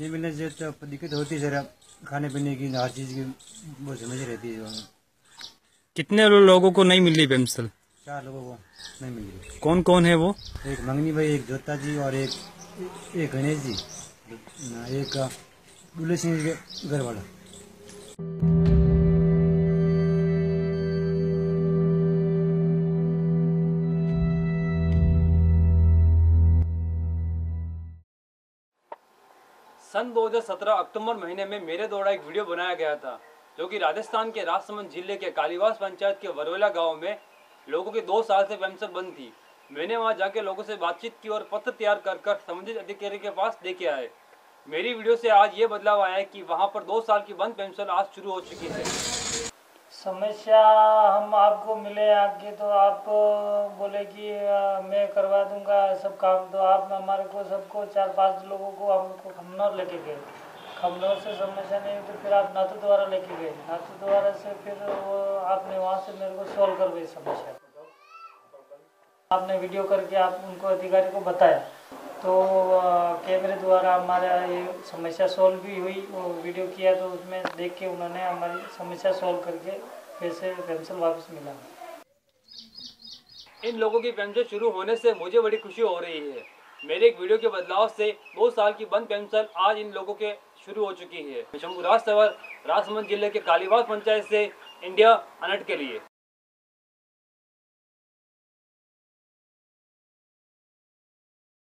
ये मिलने से तो दिक्कत होती है सर खाने पीने की हर चीज़ की बहुत समझ रहती है कितने लोगों को नहीं मिल रही पेंसिल? चार लोगों को नहीं मिल। रही कौन कौन है वो? एक मंगनी भाई एक जोता जी और एक एक गणेश जी। एक दुल्हे सिंह घर वाला सन 2017 अक्टूबर महीने में मेरे द्वारा एक वीडियो बनाया गया था, जो कि राजस्थान के राजसमंद ज़िले के कालीवास पंचायत के वरोला गाँव में लोगों की दो साल से पेंशन बंद थी। मैंने वहाँ जाके लोगों से बातचीत की और पत्र तैयार कर कर संबंधित अधिकारी के पास लेके आए। मेरी वीडियो से आज ये बदलाव आया है कि वहाँ पर दो साल की बंद पेंशन आज शुरू हो चुकी है। समस्या हम आपको मिले आगे तो आप बोले कि मैं करवा दूँगा सब काम। तो आप हमारे को सबको चार पाँच लोगों को हमको खमनौर लेके गए। खमनौर से समस्या नहीं तो फिर आप नाथू द्वारा लेके गए। नाथू द्वारा से फिर वो आपने वहाँ से मेरे को सॉल्व करवाई समस्या। आपने वीडियो करके आप उनको अधिकारी को बताया। तो कैमरे द्वारा हमारा ये समस्या सॉल्व भी हुई, वो वीडियो किया तो उसमें देख के उन्होंने हमारी समस्या सॉल्व करके पैसे पेंशन वापस मिला। इन लोगों की पेंशन शुरू होने से मुझे बड़ी खुशी हो रही है। मेरे एक वीडियो के बदलाव से दो साल की बंद पेंशन आज इन लोगों के शुरू हो चुकी है। शंभू राज राजसमंद ज़िले के कालीबाग पंचायत से, इंडिया अनट के लिए।